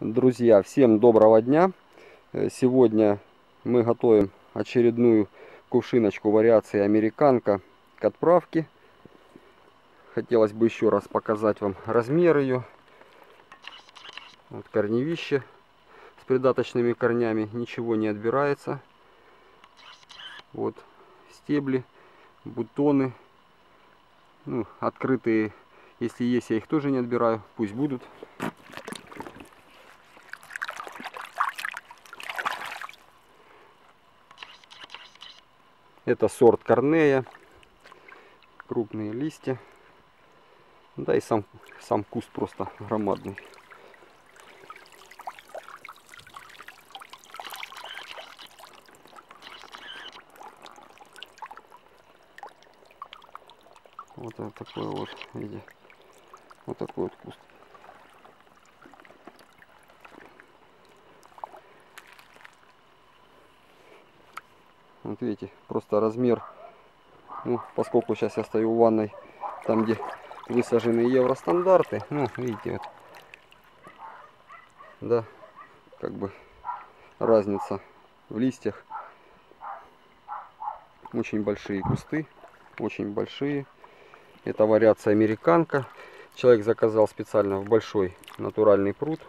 Друзья, всем доброго дня! Э, Сегодня мы готовим очередную кувшиночку вариации американка к отправке. Хотелось бы еще раз показать вам размер ее. Вот корневище с придаточными корнями, ничего не отбирается. Вот стебли, бутоны, ну, открытые, если есть, я их тоже не отбираю, пусть будут. Это сорт корнея. Крупные листья. Да и сам, сам куст просто громадный. Вот такой вот, видите, вот такой вот куст. Вот видите, просто размер, ну, поскольку сейчас я стою в ванной, там где высажены евростандарты, ну, видите, вот, да, как бы разница в листьях. Очень большие кусты, очень большие. Это вариация американка. Человек заказал специально в большой натуральный пруд.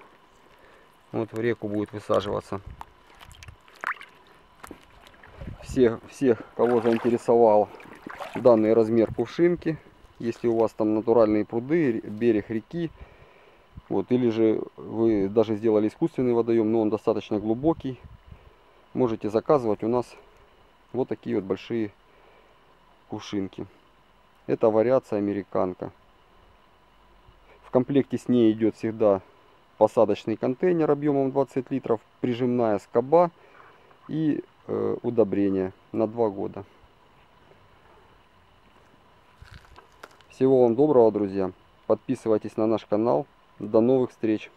Вот в реку будет высаживаться всех, всех, кого заинтересовал данный размер кувшинки. Если у вас там натуральные пруды, берег реки, вот, или же вы даже сделали искусственный водоем, но он достаточно глубокий, можете заказывать у нас вот такие вот большие кувшинки. Это вариация американка. В комплекте с ней идет всегда посадочный контейнер объемом 20 литров, прижимная скоба и удобрения на два года. Всего вам доброго, друзья. Подписывайтесь на наш канал. До новых встреч.